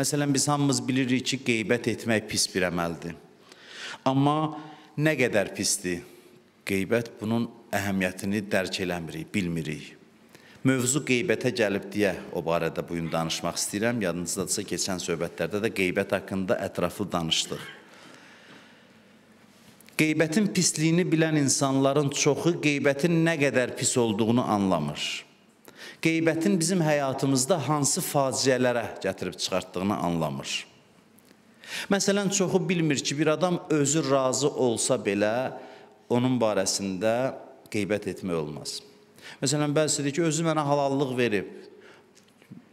Məsələn, biz hamımız bilirik ki, qeybət etmək pis bir əməldir. Amma nə qədər pisdir? Qeybət bunun əhəmiyyətini dərk eləmirik, bilmirik. Mövzu qeybətə gəlib deyə o barədə bu gün danışmaq istəyirəm. Yadınızdadırsa keçən söhbətlərdə də qeybət haqqında ətraflı danışdıq. Qeybətin pisliyini bilən insanların çoxu qeybətin nə qədər pis olduğunu anlamır. Qeybətin bizim həyatımızda hansı faciələrə gətirib çıxartdığını anlamır. Məsələn, çoxu bilmir ki, bir adam özü razı olsa belə onun barəsində qeybət etmək olmaz. Məsələn, bəzisi deyir ki, özü mənə halallıq verib.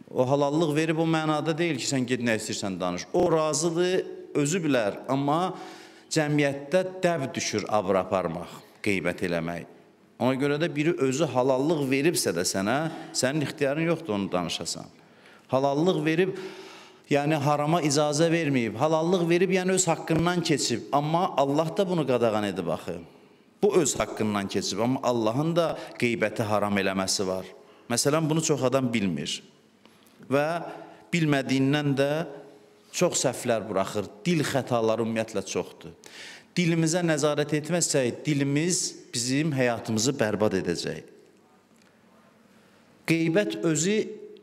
O halallıq verib o mənada deyil ki, sən get nə istəyirsən danış. O razıdır, özü bilər, amma cəmiyyətdə dəb düşür abır aparmaq, qeybət eləmək. Ona görə də biri özü halallıq veribsə də sənə, sənin ixtiyarın yoxdur onu danışasan. Halallıq verib, yəni harama icazə verməyib, halallıq verib, yəni öz haqqından keçib, amma Allah da bunu qadağan edib axı. Bu öz haqqından keçib, amma Allahın da qeybəti haram eləməsi var. Məsələn, bunu çox adam bilmir. Və bilmədiyindən də çox səhvlər buraxır. Dil xətaları ümumiyyətlə çoxdur. Dilimizə nəzarət etməsək, dilimiz bizim həyatımızı bərbad edəcək. Qeybət özü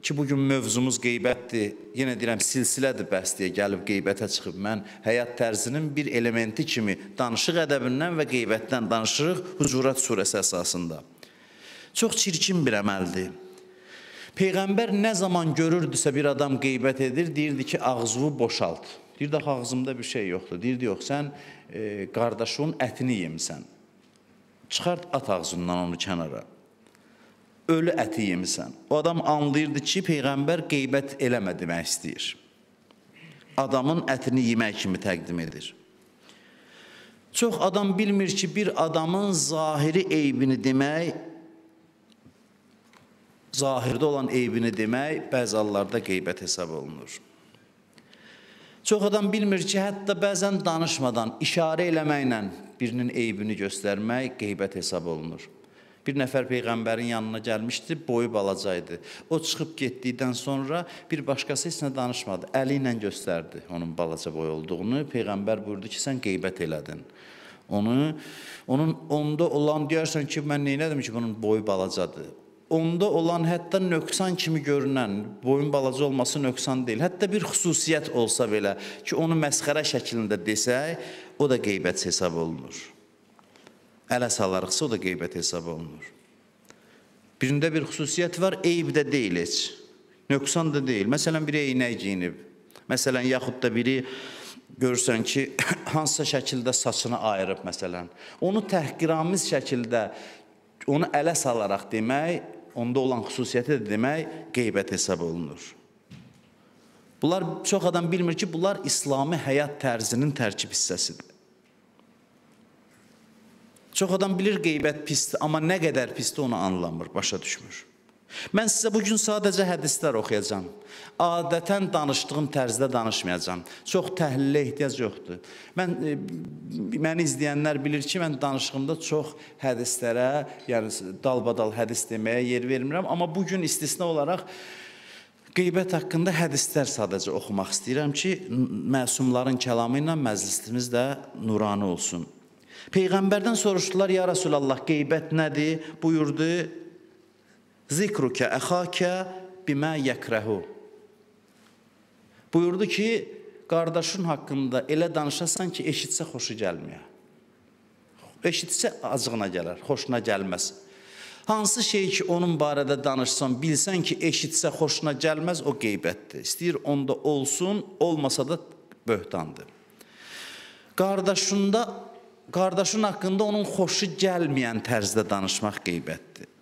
ki, bugün mövzumuz qeybətdir, yenə deyirəm, silsilədir bəhs deyə gəlib qeybətə çıxıb. Mən həyat tərzinin bir elementi kimi danışıq ədəbindən və qeybətdən danışırıq Hucurat surəsi əsasında. Çox çirkin bir əməldir. Peyğəmbər nə zaman görürdüsə bir adam qeybət edir, deyirdi ki, ağzını boşalt. Deyirdi, ağzımda bir şey yoxdur. Deyirdi, yox, sən e, qardaşının ətini yemisən. Çıxart, at ağzından onu kənara. Ölü əti yemisən. O adam anlayırdı ki, Peyğəmbər qeybət eləmə demək istəyir. Adamın ətini yemək kimi təqdim edir. Çox adam bilmir ki, bir adamın zahiri eybini demək zahirdə olan eybini demək bəzi hallarda qeybət hesab olunur. Çox adam bilmir ki, hətta bəzən danışmadan, işarə eləməklə birinin eybini göstərmək qeybət hesab olunur. Bir nəfər peyğəmbərin yanına gəlmişdi, boyu balaca idi. O çıxıb getdikdən sonra bir başqası heç nə danışmadı. Əli ilə göstərdi onun balaca boy olduğunu. Peyğəmbər buyurdu ki, sən qeybət elədin. Onu onun onda olan deyərsən ki, mən nə etdim ki, bunun boyu balacadır onda olan hətta nöqsan kimi görünən, boyun balaca olması nöqsan deyil. Hətta bir xüsusiyyət olsa belə ki, onu məsxərə şəklində desək, o da qeybət hesab olunur. Ələ salarıqsa o da qeybət hesab olunur. Birində bir xüsusiyyət var, eyb də deyil heç. Nöqsan da deyil. Məsələn, biri eynək geyinib. Məsələn, yaxud da biri görürsən ki, hansısa şəkildə saçını ayırıb məsələn. Onu təhqiramiz şəkildə onu ələ salaraq demək onda olan xüsusiyyəti də demək qeybət hesab olunur. Bunlar çox adam bilmir ki, bunlar İslami həyat tərzinin tərkib hissəsidir. Çox adam bilir qeybət pisdir, amma nə qədər pisdir onu anlamır, başa düşmür. Mən sizə bu gün sadəcə hədislər oxuyacağam. Adətən danışdığım tərzdə danışmayacağam. Çox təhlilə ehtiyac yoxdur. Mən e, məni izləyənlər bilir ki, mən danışığımda çox hədislərə, yəni dalbadal hədis deməyə yer vermirəm, amma bu gün istisna olaraq qeybət haqqında hədislər sadəcə oxumaq istəyirəm ki, məsumların kəlamı ilə məclisimiz də nurani olsun. Peyğəmbərdən soruşdular: "Ya Rasulullah, qeybət nədir?" buyurdu: Zikrukə əxakə bimə yəkrəhu. Buyurdu ki, qardaşın haqqında elə danışasan ki, eşitsə xoşu gəlməyə. Eşitsə acığına gələr, xoşuna gəlməz. Hansı şey ki, onun barədə danışsan, bilsən ki, eşitsə xoşuna gəlməz, o qeybətdir. İstəyir onda olsun, olmasa da böhtandır. Qardaşında, qardaşın haqqında onun xoşu gəlməyən tərzdə danışmaq qeybətdir.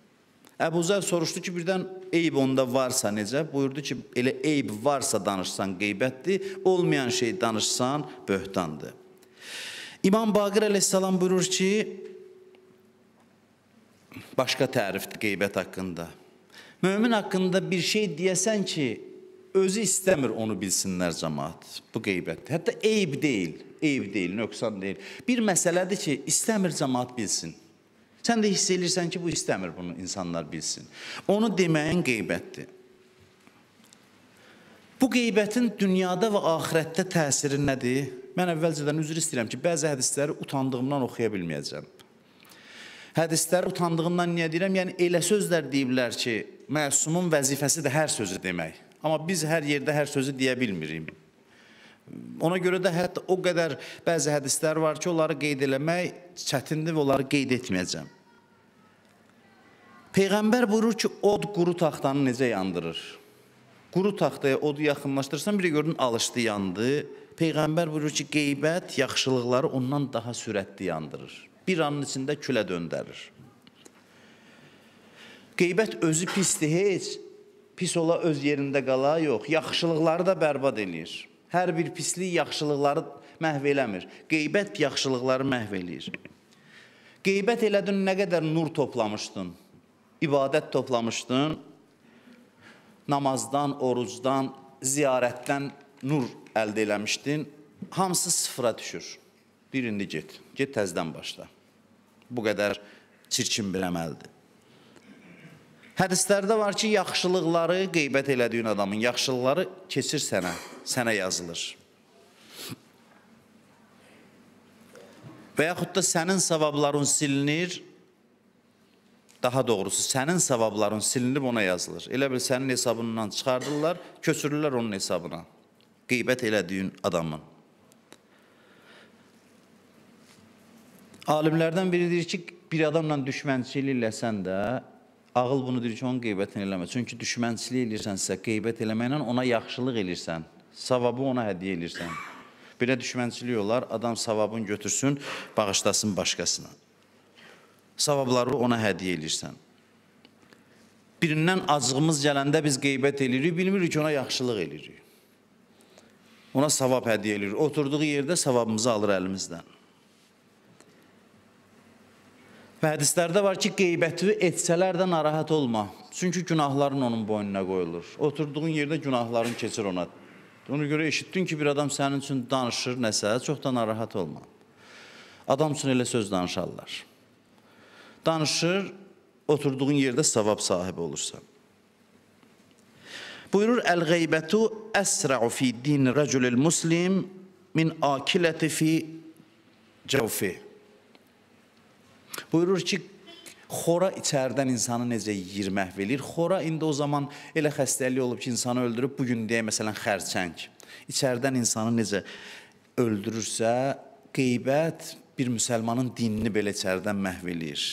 Əbu Zər soruşdu ki, birdən eyb onda varsa necə? Buyurdu ki, elə eyb varsa danışsan qeybətdir, olmayan şey danışsan böhtandır. İmam Baqir əleyhissalam buyurur ki, başqa tərifdir qeybət haqqında. Mömin haqqında bir şey deyəsən ki, özü istəmir onu bilsinlər cəmaat. Bu qeybətdir. Hətta eyb deyil, eyb deyil, nöqsan deyil. Bir məsələdir ki, istəmir cəmaat bilsin. Sən də hiss edirsən ki, bu istəmir bunu insanlar bilsin. Onu deməyin qeybətdir. Bu qeybətin dünyada və axirətdə təsiri nədir? Mən əvvəlcədən üzr istəyirəm ki, bəzi hədisləri utandığımdan oxuya bilməyəcəm. Hədisləri utandığımdan niyə deyirəm? Yəni elə sözlər deyiblər ki, məsumun vəzifəsi də hər sözü demək. Amma biz hər yerdə hər sözü deyə bilmirik. Ona görə də hətta o qədər bəzi hədislər var ki, onları qeyd eləmək çətindir və onları qeyd etməyəcəm. Peyğəmbər buyurur ki, od quru taxtanı necə yandırır? Quru taxtaya odu yaxınlaşdırsan, bir gördün alışdı, yandı. Peyğəmbər buyurur ki, qeybət yaxşılıqları ondan daha sürətli yandırır. Bir anın içində külə döndərir. Qeybət özü pisdir, heç pis ola öz yerində qala, yox, yaxşılıqları da bərbad eləyir. Hər bir pislik yaxşılıqları məhv eləmir. Qeybət yaxşılıqları məhv eləyir. Qeybət elədin, nə qədər nur toplamışdın, ibadət toplamışdın, namazdan, orucdan, ziyarətdən nur əldə eləmişdin, hamısı sıfıra düşür. Birində get, get təzdən başla. Bu qədər çirkin bir əməldir. Hədislərdə var ki, yaxşılıqları qeybət elədiyin adamın yaxşılıqları keçir sənə, sənə yazılır. Və yaxud da sənin savabların silinir, daha doğrusu sənin savabların silinib ona yazılır. Elə bil sənin hesabından çıxardırlar, köçürürlər onun hesabına. Qeybət elədiyin adamın. Alimlərdən biri deyir ki, bir adamla düşmənçilik eləsən də, ağıl bunu deyir ki, onun qeybətini eləmə. Çünki düşmənçilik eləyirsənsə, qeybət eləməklə ona yaxşılıq eləyirsən, savabı ona hədiyyə eləyirsən. Belə düşmənçilik olar, adam savabını götürsün, bağışlasın başqasına. Savabları ona hədiyyə eləyirsən. Birindən acığımız gələndə biz qeybət eləyirik, bilmirik ki, ona yaxşılıq eləyirik. Ona savab hədiyyə eləyir. Oturduğu yerdə savabımızı alır əlimizdən. Və hədislərdə var ki, qeybəti etsələr də narahat olma. Çünki günahların onun boynuna qoyulur. Oturduğun yerdə günahların keçir ona. Ona görə eşitdin ki, bir adam sənin üçün danışır nəsə, çox da narahat olma. Adam üçün elə söz danışarlar. Danışır, oturduğun yerdə savab sahibi olursan. Buyurur, Əl-qeybətu əsra'u fi din rəculil muslim min akiləti fi cəvfi. Buyurur ki, xora içərdən insanı necə yeyir, məhv eləyir. Xora indi o zaman elə xəstəlik olub ki, insanı öldürüb, bu gün deyək məsələn xərçəng. İçərdən insanı necə öldürürsə, qeybət bir müsəlmanın dinini belə içərdən məhv eləyir.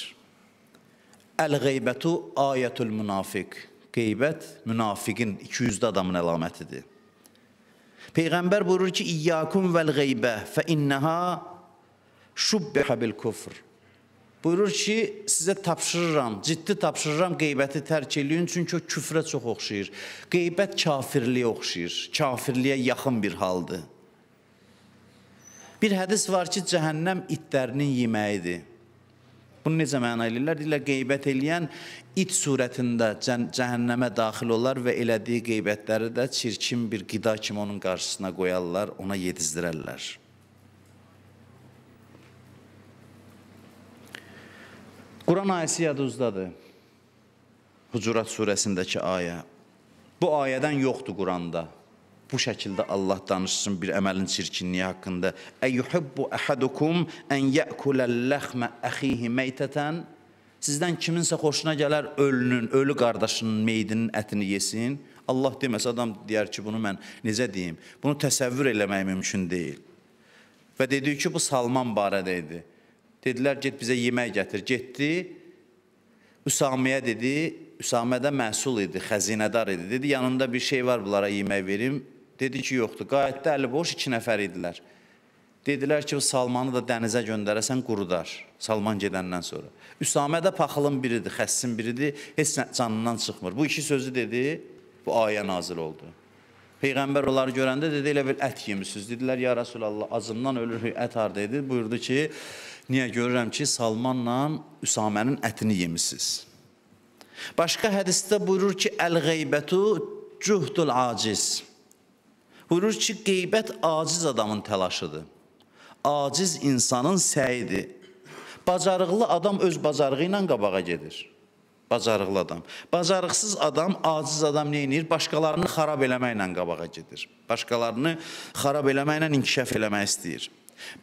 Əl-qeybətu ayətul münafiq. Qeybət münafiqin 200-də adamın əlamətidir. Peyğəmbər buyurur ki, İyyakum vəl-qeybə fə innəha şubbəhə bil-kufr. Buyurur ki, sizə tapşırıram, ciddi tapşırıram qeybəti tərk eləyin, çünki o küfrə çox oxşayır. Qeybət kafirliyə oxşayır, kafirliyə yaxın bir haldır. Bir hədis var ki, cəhənnəm itlərinin yeməyidir. Bunu necə məna eləyirlər? Deyirlər, qeybət eləyən it surətində cəhənnəmə daxil olar və elədiyi qeybətləri də çirkin bir qida kimi onun qarşısına qoyarlar, ona yedizdirərlər. Quran ayəsi yadınızdadır. Hucurat surəsindəki ayə. Bu ayədən yoxdur Quranda. Bu şəkildə Allah danışsın bir əməlin çirkinliyi haqqında. Əyyuhibbu əhadukum ən yəkuləl-ləxmə əxihi meytətən Sizdən kiminsə xoşuna gələr ölünün, ölü qardaşının meydinin ətini yesin. Allah deməsə adam deyər ki, bunu mən necə deyim? Bunu təsəvvür eləmək mümkün deyil. Və dedi ki, bu Salman barədə idi. Dedilər, get bizə yemək gətir. Getdi, Üsaməyə dedi, Üsamə də məsul idi, xəzinədar idi. Dedi, yanında bir şey var, bunlara yemək verim. Dedi ki, yoxdur. Qayətdə əli boş iki nəfər idilər. Dedilər ki, Salmanı da dənizə göndərəsən, qurudar. Salman gedəndən sonra. Üsamə də paxılın biridir, xəssin biridir, heç canından çıxmır. Bu iki sözü dedi, bu ayə nazil oldu. Peyğəmbər onları görəndə dedi, elə bir ət yemişsiniz. Dedilər, ya Rasulallah, acımdan ölürük, ət harda idi? Buyurdu ki, Niyə görürəm ki, Salmanla Üsamənin ətini yemisiniz. Başqa hədisdə buyurur ki, əl-qeybətu cuhdul aciz. Buyurur ki, qeybət aciz adamın təlaşıdır. Aciz insanın səyidir. Bacarıqlı adam öz bacarığı ilə qabağa gedir. Bacarıqlı adam. Bacarıqsız adam, aciz adam nə edir? Başqalarını xarab eləməklə qabağa gedir. Başqalarını xarab eləməklə inkişaf eləmək istəyir.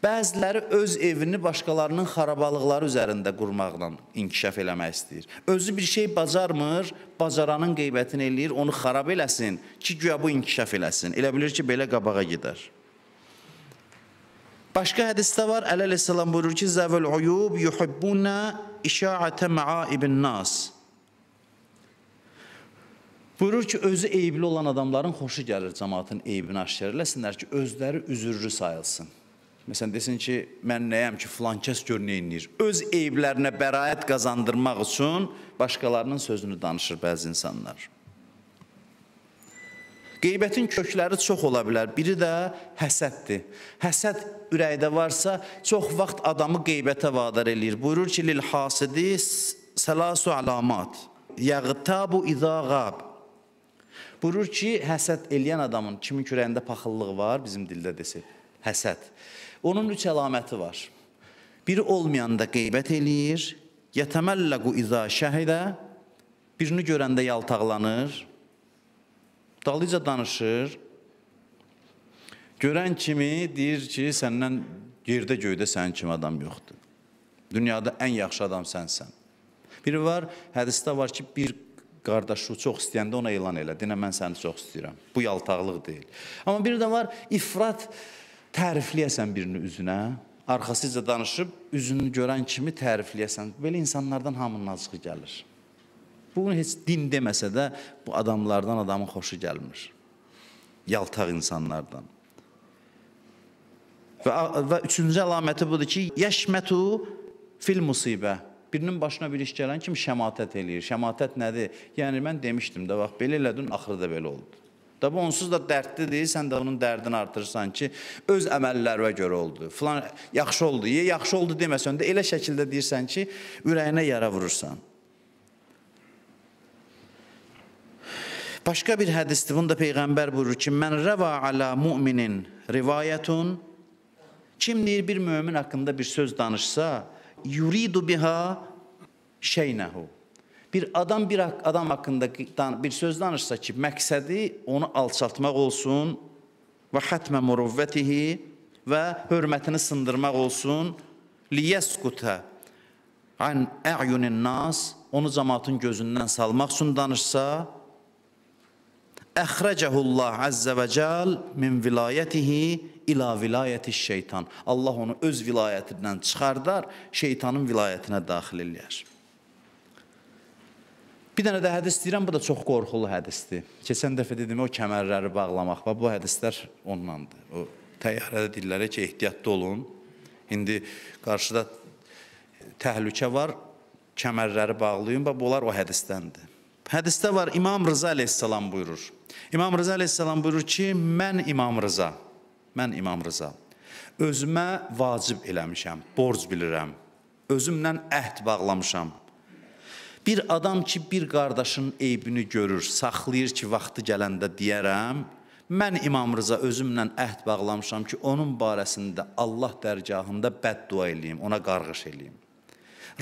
Bəziləri öz evini başqalarının xarabalıqları üzərində qurmaqla inkişaf eləmək istəyir. Özü bir şey bacarmır, bacaranın qeybətini eləyir, onu xarab eləsin ki, güya bu inkişaf eləsin. Elə bilir ki, belə qabağa gedər. Başqa hədisdə var, Əli əleyhissalam buyurur ki, zəvəl uyub yuhibbuna işa'ətə ma'aibin nas. Buyurur ki, özü eyibli olan adamların xoşu gəlir cəmaatın eybini aşkar eləsinlər ki, özləri üzürlü sayılsın. Məsələn, desin ki, mən nəyəm ki, filan kəs gör nə edir. Öz eyblərinə bəraət qazandırmaq üçün başqalarının sözünü danışır bəzi insanlar. Qeybətin kökləri çox ola bilər. Biri də həsəddir. Həsəd ürəkdə varsa, çox vaxt adamı qeybətə vadar eləyir. Buyurur ki, lil hasidi salasu alamat. Yəğtabu izə qab. Buyurur ki, həsəd eləyən adamın kimin kürəyində paxıllıq var, bizim dildə desək, həsəd. Onun üç əlaməti var. Biri olmayanda qeybət eləyir, yətəməlləqu izə şəhidə, birini görəndə yaltaqlanır, Dalıca danışır. Görən kimi deyir ki, səndən yerdə göydə sənin kimi adam yoxdur. Dünyada ən yaxşı adam sənsən. Biri var, hədisdə var ki, bir qardaşı çox istəyəndə ona elan elə. Dinə mən səni çox istəyirəm. Bu yaltaqlıq deyil. Amma bir də var, ifrat tərifləyəsən birini üzünə, arxasıca danışıb üzünü görən kimi tərifləyəsən. Belə insanlardan hamının acığı gəlir. Bu heç din deməsə də bu adamlardan adamın xoşu gəlmir. Yaltaq insanlardan. Və və üçüncü əlaməti budur ki, yəşmətu fil musibə. Birinin başına bir iş gələn kimi şəmatət eləyir. Şəmatət nədir? Yəni mən demişdim də bax belə elədin, axırda belə oldu. Da bu onsuz da dərdlidir, sən də onun dərdini artırırsan ki, öz əməllərinə görə oldu. Falan yaxşı oldu. Ye, yaxşı oldu deməsən də elə şəkildə deyirsən ki, ürəyinə yara vurursan. Başqa bir hədisdir. Bunda peyğəmbər buyurur ki: "Mən rəva ala mu'minin rivayətun" Kim deyir bir mömin haqqında bir söz danışsa, yuridu biha şeynehu. Bir adam bir adam haqqında bir söz danışsa ki, məqsədi onu alçaltmaq olsun və hatmə muruvvətihi və hörmətini sındırmaq olsun, liyeskuta an a'yunin nas, onu cəmaatın gözündən salmaq üçün danışsa, əxrəcəhullah əzzə və cəl min vilayətihi ila vilayəti şeytan. Allah onu öz vilayətindən çıxardar, şeytanın vilayətinə daxil eləyər. Bir dənə də hədis deyirəm, bu da çox qorxulu hədisdir. Keçən dəfə dedim o kəmərləri bağlamaq və bu hədislər ondandır. O təyyarədə dillərə ki, ehtiyatlı olun. İndi qarşıda təhlükə var, kəmərləri bağlayın və bunlar o hədisdəndir. Hədisdə var İmam Rıza əleyhissalam buyurur. İmam Rıza əleyhissalam buyurur ki, mən İmam Rıza, mən İmam Rıza özümə vacib eləmişəm, borc bilirəm. Özümlə əhd bağlamışam. Bir adam ki, bir qardaşın eybini görür, saxlayır ki, vaxtı gələndə deyərəm, mən İmam Rıza özümlə əhd bağlamışam ki, onun barəsində Allah dərgahında bəddua eləyim, ona qarğış eləyim.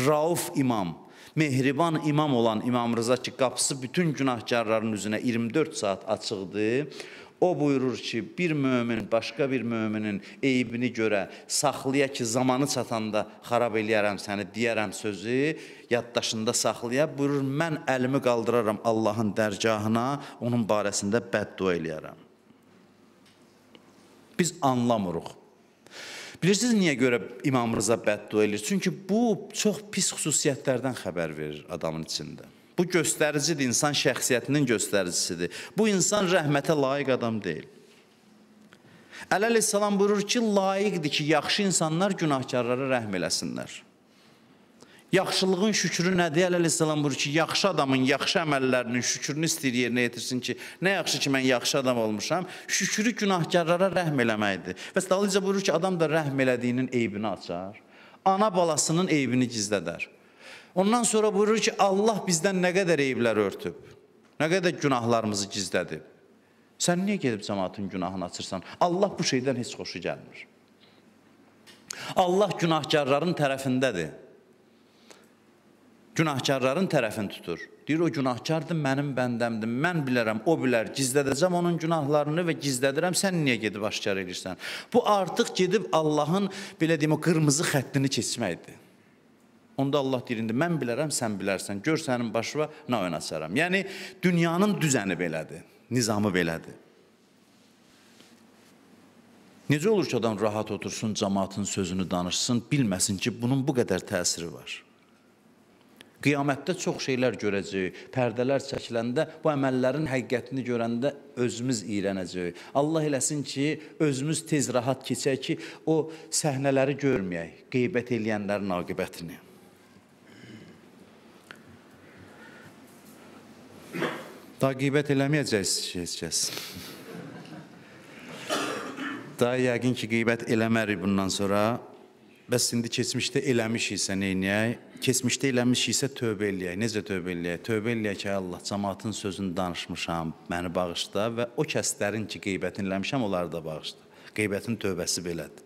Rauf imam mehriban imam olan İmam Rıza ki, qapısı bütün günahkarların üzünə 24 saat açıqdır. O buyurur ki, bir mömin başqa bir möminin eybini görə saxlaya ki, zamanı çatanda xarab eləyərəm səni, deyərəm sözü, yaddaşında saxlaya. Buyurur, mən əlimi qaldıraram Allahın dərgahına, onun barəsində bəddua eləyərəm. Biz anlamırıq. Bilirsiniz niyə görə İmam Rıza bəddua eləyir? Çünki bu çox pis xüsusiyyətlərdən xəbər verir adamın içində. Bu göstəricidir, insan şəxsiyyətinin göstəricisidir. Bu insan rəhmətə layiq adam deyil. Əleyhissalam buyurur ki, layiqdir ki, yaxşı insanlar günahkarlara rəhm eləsinlər. Yaxşılığın şükrü nədir? Əleyhissalam buyurur ki, yaxşı adamın yaxşı əməllərinin şükrünü istəyir yerinə yetirsin ki, nə yaxşı ki, mən yaxşı adam olmuşam. Şükrü günahkarlara rəhm eləməkdir. Və dalınca buyurur ki, adam da rəhm elədiyinin eybini açar. Ana balasının eybini gizlədər. Ondan sonra buyurur ki, Allah bizdən nə qədər eyblər örtüb, nə qədər günahlarımızı gizlədib. Sən niyə gedib cəmaatın günahını açırsan? Allah bu şeydən heç xoşu gəlmir. Allah günahkarların tərəfindədir. Günahkarların tərəfini tutur. Deyir o günahkardır, mənim bəndəmdir. Mən bilərəm, o bilər. Gizlədəcəm onun günahlarını və gizlədirəm. Sən niyə gedib aşkar edirsən? Bu artıq gedib Allahın belə deyim o qırmızı xəttini keçməkdir. Onda Allah deyir indi mən bilərəm, sən bilərsən. Gör sənin başına nə oyun açaram. Yəni dünyanın düzəni belədir, nizamı belədir. Necə olur ki, adam rahat otursun, cəmaatın sözünü danışsın, bilməsin ki, bunun bu qədər təsiri var. Qiyamətdə çox şeylər görəcəyik. Pərdələr çəkiləndə bu əməllərin həqiqətini görəndə özümüz iyrənəcəyik. Allah eləsin ki, özümüz tez rahat keçək ki, o səhnələri görməyək, qeybət eləyənlərin aqibətini. Daha qeybət eləməyəcəksiniz. Daha yəqin ki, qeybət eləmərik bundan sonra. Bəs indi keçmişdə eləmişiksə neyniyək? Keçmişdə eləmişiksə tövbə eləyək. Necə tövbə eləyək? Tövbə eləyək ki, Allah cəmaatın sözünü danışmışam, məni bağışla və o kəslərin ki, qeybətini eləmişəm, onları da bağışla. Qeybətin tövbəsi belədir.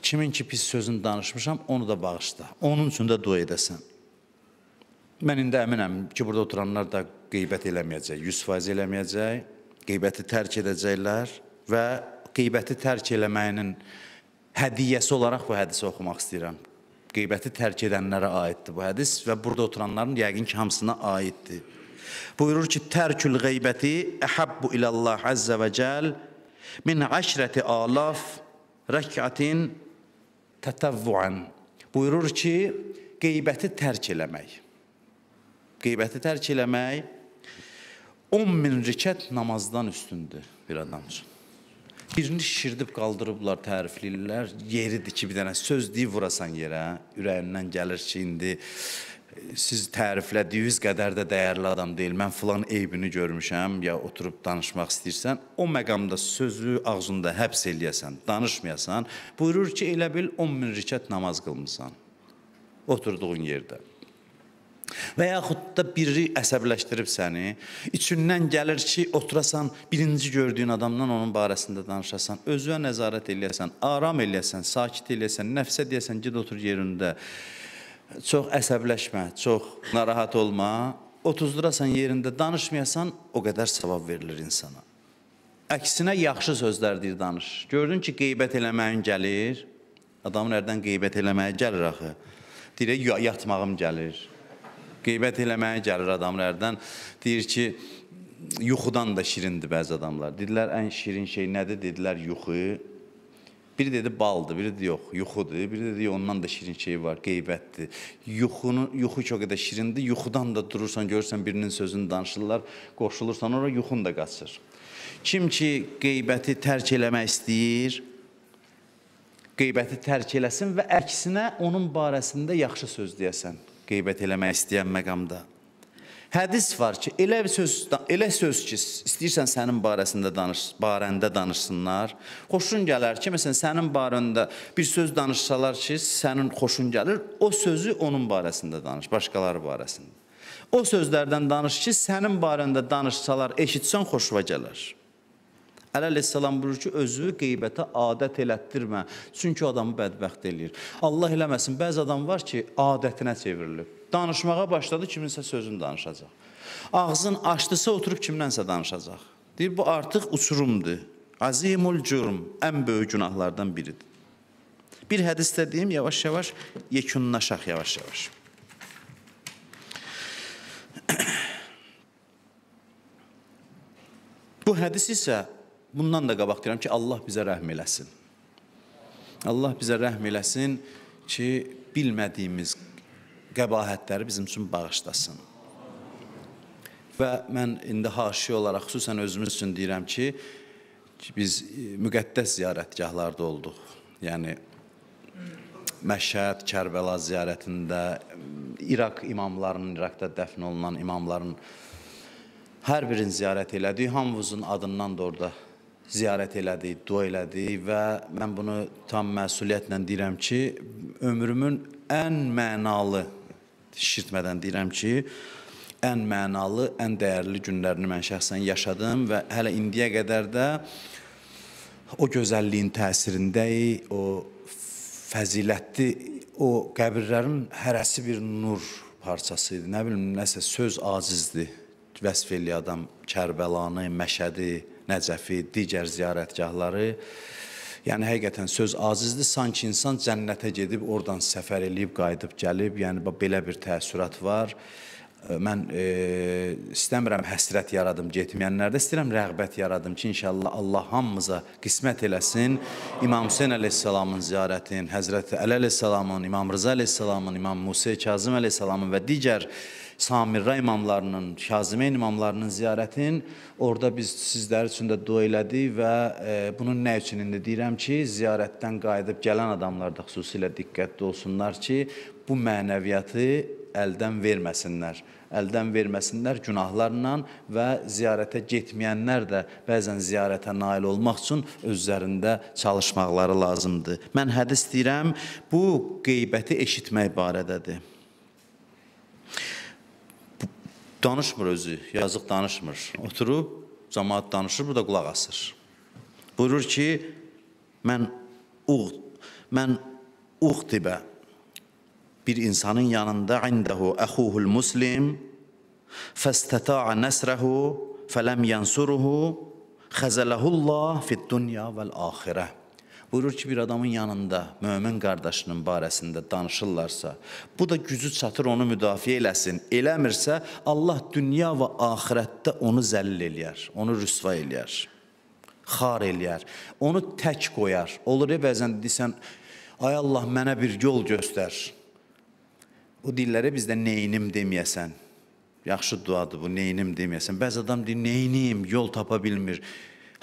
Kimin ki pis sözünü danışmışam, onu da bağışla. Onun üçün də dua edəsən. Mən indi əminəm ki, burada oturanlar da qeybət eləməyəcək, 100% eləməyəcək, qeybəti tərk edəcəklər və qeybəti tərk eləməyinin hədiyyəsi olaraq bu hədisi oxumaq istəyirəm. Qeybəti tərk edənlərə aiddir bu hədis və burada oturanların yəqin ki, hamısına aiddir. Buyurur ki, tərkül qeybəti əhabbu ilallah əzzə və cəl min əşrəti alaf rəkətin tətəvvuən. Buyurur ki, qeybəti tərk eləmək. Qeybəti tərk eləmək 10 min rikət namazdan üstündür bir adam üçün. Birini şişirdib qaldırıblar, tərifləyirlər. Yeridir ki, bir dənə söz deyib vurasan yerə, ürəyindən gəlir ki, indi e, siz təriflədiyiniz qədər də dəyərli adam deyil. Mən filan eybini görmüşəm, ya oturub danışmaq istəyirsən, o məqamda sözü ağzında həbs eləyəsən, danışmayasan, buyurur ki, elə bil 10 min rükət namaz qılmısan oturduğun yerdə. Və yaxud da biri əsəbləşdirib səni, içindən gəlir ki, oturasan, birinci gördüyün adamdan onun barəsində danışasan, özünə nəzarət eləyəsən, aram eləyəsən, sakit eləyəsən, nəfsə deyəsən, ged otur yerində. Çox əsəbləşmə, çox narahat olma, otuzdurasan yerində, danışmayasan, o qədər savab verilir insana. Əksinə yaxşı sözlər deyir danış. Gördün ki, qeybət eləməyin gəlir. Adamın hərdən qeybət eləməyə gəlir axı. Deyir, yatmağım gəlir qeybət eləməyə gəlir adamlardan. Deyir ki, yuxudan da şirindir bəzi adamlar. Dedilər ən şirin şey nədir? Dedilər yuxu. Biri dedi baldır, biri dedi yox, yuxudur. Biri dedi ondan da şirin şey var, qeybətdir. Yuxunu, yuxu çox qədər şirindir. Yuxudan da durursan, görürsən birinin sözünü danışırlar, qoşulursan ora yuxun da qaçır. Kim ki qeybəti tərk eləmək istəyir, qeybəti tərk eləsin və əksinə onun barəsində yaxşı söz deyəsən qeybət eləmək istəyən məqamda. Hədis var ki, elə söz elə söz ki, istəyirsən sənin barəsində danış, barəndə danışsınlar. Xoşun gələr ki, məsələn, sənin barəndə bir söz danışsalar ki, sənin xoşun gəlir, o sözü onun barəsində danış, başqaları barəsində. O sözlərdən danış ki, sənin barəndə danışsalar, eşitsən xoşuna gələr. Əleyhissalam buyurur ki, özü qeybətə adət elətdirmə. Çünki adamı bədbəxt eləyir. Allah eləməsin, bəzi adam var ki, adətinə çevrilib. Danışmağa başladı, kiminsə sözünü danışacaq. Ağzın açdısa oturub kimlənsə danışacaq. Deyir, bu artıq uçurumdur. Azimul cürm, ən böyük günahlardan biridir. Bir hədisdə deyim, yavaş-yavaş yekunlaşaq yavaş-yavaş. Bu hədis isə Bundan da qabaq deyirəm ki, Allah bizə rəhm eləsin. Allah bizə rəhm eləsin ki, bilmədiyimiz qəbahətləri bizim üçün bağışlasın. Və mən indi haşiyə olaraq xüsusən özümüz üçün deyirəm ki, biz müqəddəs ziyarətgahlarda olduq. Yəni Məşhəd, Kərbəla ziyarətində İraq imamlarının, İraqda dəfn olunan imamların hər birini ziyarət elədik. Hamımızın adından da orada ziyarət elədik, dua elədik və mən bunu tam məsuliyyətlə deyirəm ki, ömrümün ən mənalı, şişirtmədən deyirəm ki, ən mənalı, ən dəyərli günlərini mən şəxsən yaşadım və hələ indiyə qədər də o gözəlliyin təsirindəyik, o fəzilətli o qəbirlərin hərəsi bir nur parçası idi. Nə bilim, nəsə söz acizdir. Vəsf eləyir adam Kərbəlanı, Məşədi, Nəcəfi, digər ziyarətgahları. Yəni həqiqətən söz acizdir. Sanki insan cənnətə gedib oradan səfər eləyib qayıdıb gəlib. Yəni belə bir təəssürat var. Mən e, istəmirəm həsrət yaradım getməyənlərdə, istəyirəm rəğbət yaradım ki, inşallah Allah hamımıza qismət eləsin. İmam Hüseyn əleyhissalamın ziyarətin, Həzrəti Əli əleyhissalamın, İmam Rıza əleyhissalamın, İmam Musa Kazım əleyhissalamın və digər Samirra imamlarının, Kazımeyn imamlarının ziyarətin orada biz sizlər üçün də dua elədik və e, bunun nə üçün indi deyirəm ki, ziyarətdən qayıdıb gələn adamlar da xüsusilə diqqətli olsunlar ki, bu mənəviyyatı əldən verməsinlər. Əldən verməsinlər günahlarla və ziyarətə getməyənlər də bəzən ziyarətə nail olmaq üçün özlərində çalışmaqları lazımdır. Mən hədis deyirəm, bu qeybəti eşitmək barədədir. Danışmır özü, yazıq danışmır. Oturub cəmaət danışır, bu da qulaq asır. Buyurur ki, mən uğ mən uğtibə bir insanın yanında indəhu əxuhul muslim fəstəta'a nəsrəhu fələm yansuruhu xəzələhullah fid dunya vəl axirə. Buyurur ki, bir adamın yanında mömin qardaşının barəsində danışırlarsa, bu da gücü çatır onu müdafiə eləsin. Eləmirsə, Allah dünya və axirətdə onu zəllil eləyər, onu rüsva eləyər, xar eləyər, onu tək qoyar. Olur ya, bəzən desən, ay Allah mənə bir yol göstər. O dillərə bizdə neyinim deməyəsən. Yaxşı duadır bu, neyinim deməyəsən. Bəzi adam deyir, neyinim, yol tapa bilmir.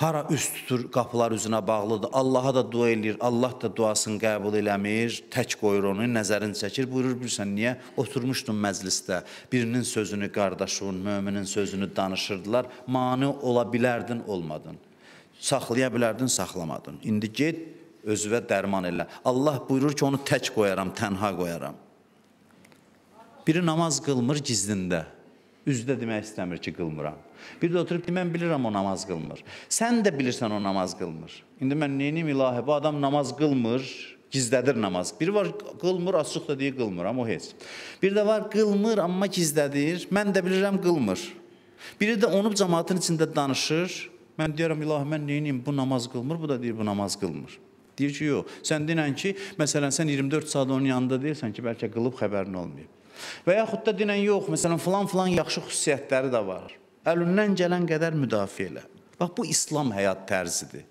Hara üst tutur, qapılar üzünə bağlıdır. Allaha da dua eləyir, Allah da duasını qəbul eləmir, tək qoyur onu, nəzərini çəkir. Buyurur bilirsən niyə? Oturmuşdun məclisdə, birinin sözünü qardaşın, möminin sözünü danışırdılar. Mane ola bilərdin, olmadın. Saxlaya bilərdin, saxlamadın. İndi get, özünə dərman elə. Allah buyurur ki, onu tək qoyaram, tənha qoyaram. Biri namaz qılmır gizlində. Üzdə demək istəmir ki, qılmıram. Bir də oturub ki, mən bilirəm o namaz qılmır. Sən də bilirsən o namaz qılmır. İndi mən neynim ilahi? Bu adam namaz qılmır, gizlədir namaz. Biri var qılmır, açıq da deyir qılmıram, o heç. Bir də var qılmır, amma gizlədir. Mən də bilirəm qılmır. Biri də onu cəmaatın içində danışır. Mən deyirəm ilahi, mən neynim? Bu namaz qılmır, bu da deyir bu namaz qılmır. Deyir ki, yox. Sən denən ki, məsələn, sən 24 saat onun yanında deyirsən ki, bəlkə qılıb xəbərin olmayıb. Və yaxud da denən yox, məsələn, filan-filan yaxşı xüsusiyyətləri də var. Əlindən gələn qədər müdafiə elə. Bax, bu İslam həyat tərzidir.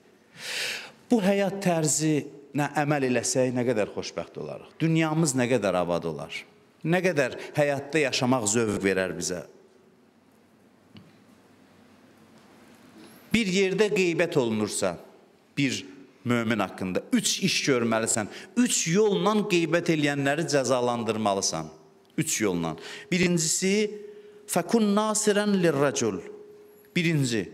Bu həyat tərzinə əməl eləsək nə qədər xoşbəxt olarıq. Dünyamız nə qədər abad olar. Nə qədər həyatda yaşamaq zövq verər bizə. Bir yerdə qeybət olunursa, bir mömin haqqında üç iş görməlisən. Üç yolla qeybət eləyənləri cəzalandırmalısan. Üç yolla. Birincisi, fəkun nasirən lirrəcul. Birinci,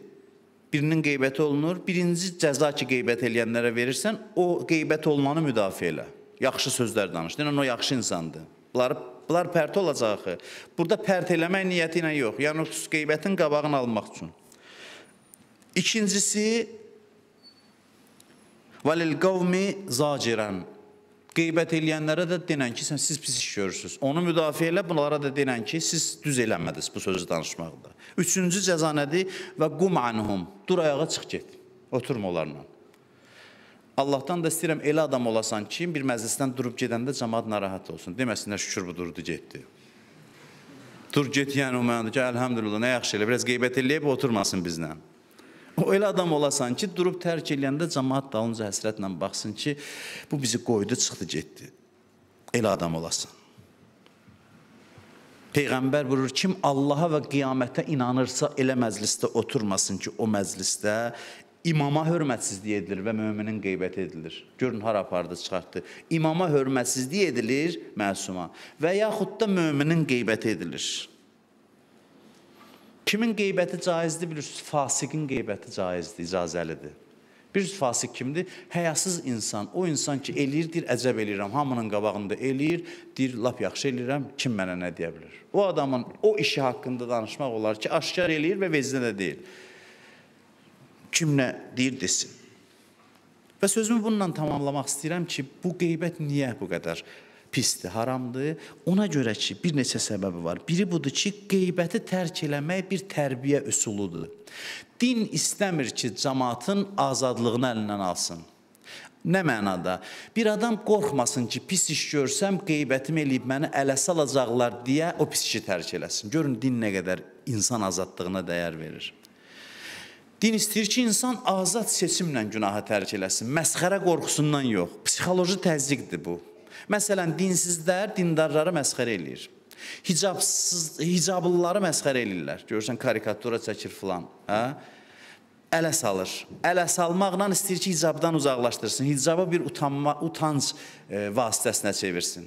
birinin qeybəti olunur. Birinci cəza ki, qeybət eləyənlərə verirsən, o qeybət olmanı müdafiə elə. Yaxşı sözlər danış. Deyən, o yaxşı insandır. Bunlar, bunlar pərt olacaq axı. Burada pərt eləmək niyyəti ilə yox. Yəni, qeybətin qabağını almaq üçün. İkincisi, Valil qavmi zacirən. Qeybət eləyənlərə də denən ki, sən siz pis iş görürsünüz. Onu müdafiə elə, bunlara da denən ki, siz düz eləmədiniz bu sözü danışmaqda. Üçüncü cəza nədir? Və qum anhum. Dur ayağa çıx get. Oturma onlarla. Allahdan da istəyirəm elə adam olasan ki, bir məclisdən durub gedəndə cəmaat narahat olsun. Deməsinlər şükür bu durdu, getdi. Dur get, yəni o mənada ki, əlhəmdülillah, nə yaxşı elə, biraz qeybət eləyib oturmasın bizlə. O elə adam olasan ki, durub tərk eləyəndə cəmaət dalınca həsrətlə baxsın ki, bu bizi qoydu, çıxdı, getdi. Elə adam olasan. Peyğəmbər buyurur, kim Allaha və qiyamətə inanırsa, elə məclisdə oturmasın ki, o məclisdə imama hörmətsizlik edilir və möminin qeybət edilir. Görün, hara apardı, çıxartdı. İmama hörmətsizlik edilir məsuma və yaxud da möminin qeybət edilir. Kimin qeybəti caizdir bilirsiniz? Fasiqin qeybəti caizdir, icazəlidir. Bir fasik kimdir? Həyasız insan. O insan ki, eləyir, deyir, əcəb eləyirəm. Hamının qabağında eləyir, deyir, lap yaxşı eləyirəm, kim mənə nə deyə bilər? O adamın o işi haqqında danışmaq olar ki, aşkar eləyir və vecinə də deyil. Kim nə deyir, desin. Və sözümü bununla tamamlamaq istəyirəm ki, bu qeybət niyə bu qədər pisdir, haramdır. Ona görə ki, bir neçə səbəbi var. Biri budur ki, qeybəti tərk eləmək bir tərbiyə üsuludur. Din istəmir ki, cəmaatın azadlığını əlindən alsın. Nə mənada? Bir adam qorxmasın ki, pis iş görsəm qeybətimi eləyib məni ələ salacaqlar deyə o pis işi tərk eləsin. Görün din nə qədər insan azadlığına dəyər verir. Din istəyir ki, insan azad seçimlə günahı tərk eləsin. Məsxərə qorxusundan yox. Psixoloji təzyiqdir bu. Məsələn, dinsizlər dindarları məsxərə eləyir. Hicabsız hicablıları məsxərə eləyirlər. Görürsən karikatura çəkir filan, hə? Ələ salır. Ələ salmaqla istəyir ki, hicabdan uzaqlaşdırsın. Hicabı bir utanma, utanc e, vasitəsinə çevirsin.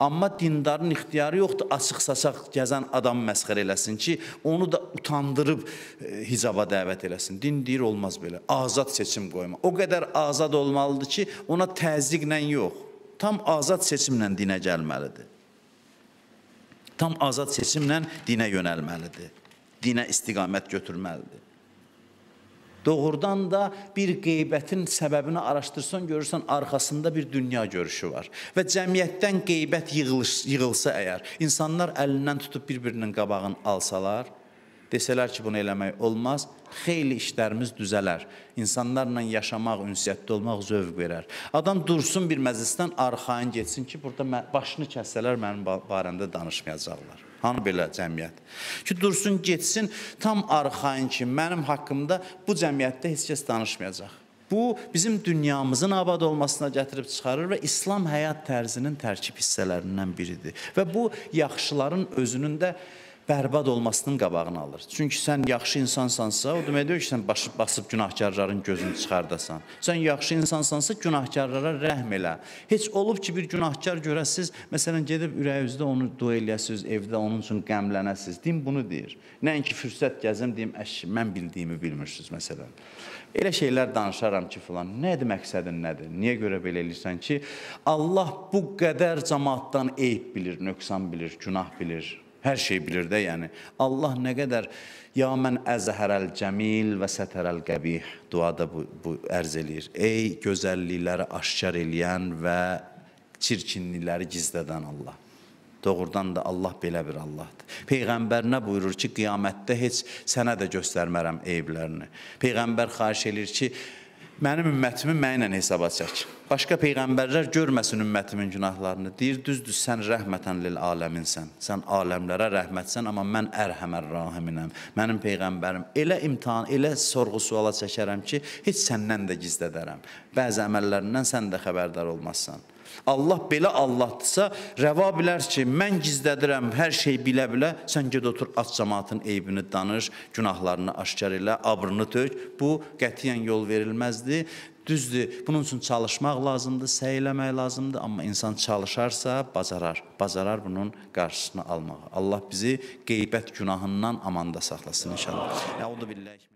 Amma dindarın ixtiyarı yoxdur, açıq-saçaq gəzən adam məsxər eləsin ki, onu da utandırıb e, hicaba dəvət eləsin. Din deyir olmaz belə. Azad seçim qoyma. O qədər azad olmalıdır ki, ona təzyiqlə yox, tam azad seçimlə dinə gəlməlidir. Tam azad seçimlə dinə yönəlməlidir. Dinə istiqamət götürməlidir. Doğrudan da bir qeybətin səbəbini araşdırsan görürsən arxasında bir dünya görüşü var. Və cəmiyyətdən qeybət yığılış, yığılsa əgər, insanlar əlindən tutub bir-birinin qabağını alsalar, desələr ki, bunu eləmək olmaz, xeyli işlərimiz düzələr. İnsanlarla yaşamaq, ünsiyyətdə olmaq zövq verər. Adam dursun bir məclisdən arxayın getsin ki, burada başını kəssələr mənim barəmdə danışmayacaqlar. Hanı belə cəmiyyət? Ki dursun, getsin, tam arxayın ki, mənim haqqımda bu cəmiyyətdə heç kəs danışmayacaq. Bu bizim dünyamızın abad olmasına gətirib çıxarır və İslam həyat tərzinin tərkib hissələrindən biridir. Və bu yaxşıların özünün də bərbad olmasının qabağını alır. Çünki sən yaxşı insansansa, o demək deyil ki, sən başı basıb günahkarların gözünü çıxardasan. Sən yaxşı insansansa, günahkarlara rəhm elə. Heç olub ki, bir günahkar görəsiz, məsələn, gedib ürəyinizdə onu dua eləyəsiniz, evdə onun üçün qəmlənəsiniz. Din bunu deyir. Nəinki fürsət gəzim deyim, əş, mən bildiyimi bilmirsiniz məsələn. Elə şeylər danışaram ki, filan, nədir məqsədin nədir? Niyə görə belə eləyirsən ki, Allah bu qədər cəmaatdan eyib bilir, nöqsan bilir, günah bilir. Hər şey bilir də, yəni. Allah nə qədər ya mən əzhərəl cəmil və sətərəl qəbih duada bu, bu ərz eləyir. Ey gözəllikləri aşkar eləyən və çirkinlikləri gizlədən Allah. Doğrudan da Allah belə bir Allahdır. Peyğəmbər nə buyurur ki, qiyamətdə heç sənə də göstərmərəm eyiblərini. Peyğəmbər xahiş eləyir ki, mənim ümmətimi mənlə hesaba çək. Başqa peyğəmbərlər görməsin ümmətimin günahlarını. Deyir, düzdür, sən rəhmətən lil aləminsən. Sən aləmlərə rəhmətsən, amma mən ərhəmər rahiminəm. Mənim peyğəmbərim elə imtahan, elə sorğu-suala çəkərəm ki, heç səndən də gizlədərəm. Bəzi əməllərindən sən də xəbərdar olmazsan. Allah belə Allahdırsa, rəva bilər ki, mən gizlədirəm hər şey bilə-bilə, sən ged otur, aç cəmaatın eybini danış, günahlarını aşkar elə, abrını tök. Bu qətiyyən yol verilməzdir. Düzdür, bunun üçün çalışmaq lazımdır, səy eləmək lazımdır, amma insan çalışarsa bacarar, bacarar bunun qarşısını almağa. Allah bizi qeybət günahından amanda saxlasın inşallah. Əuzu billahi